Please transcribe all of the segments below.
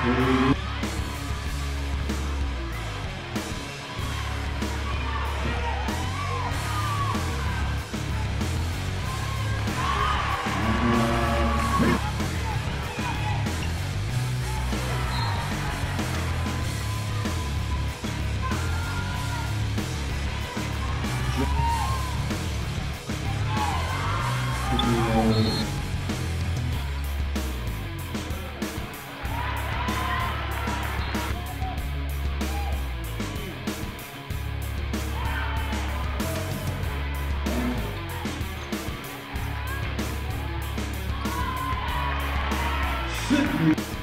That's great.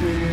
Amen.